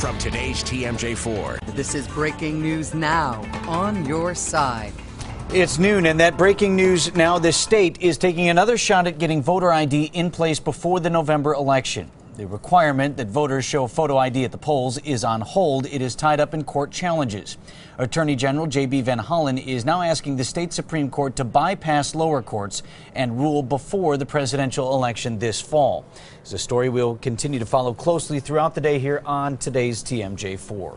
from today's TMJ4. This is breaking news now on your side. It's noon, and that breaking news now the state is taking another shot at getting voter ID in place before the November election. The requirement that voters show photo ID at the polls is on hold. It is tied up in court challenges. Attorney General J.B. Van Hollen is now asking the state Supreme Court to bypass lower courts and rule before the presidential election this fall. It's a story we'll continue to follow closely throughout the day here on today's TMJ4.